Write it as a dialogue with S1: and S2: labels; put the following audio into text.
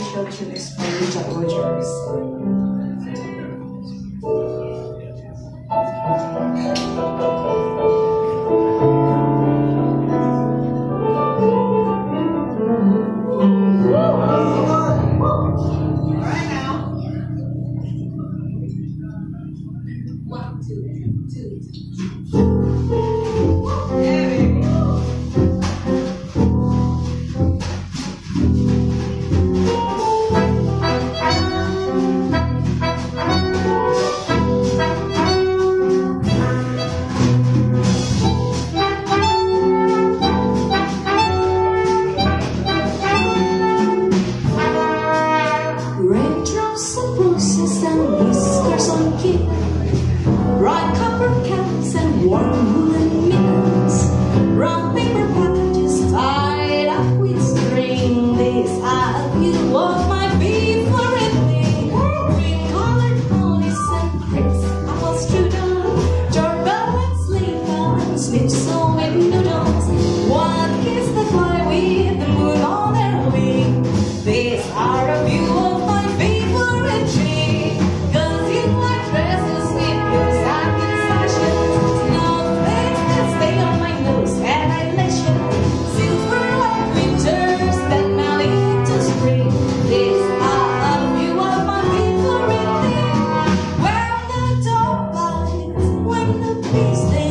S1: special tune is by Rita Rogers. one please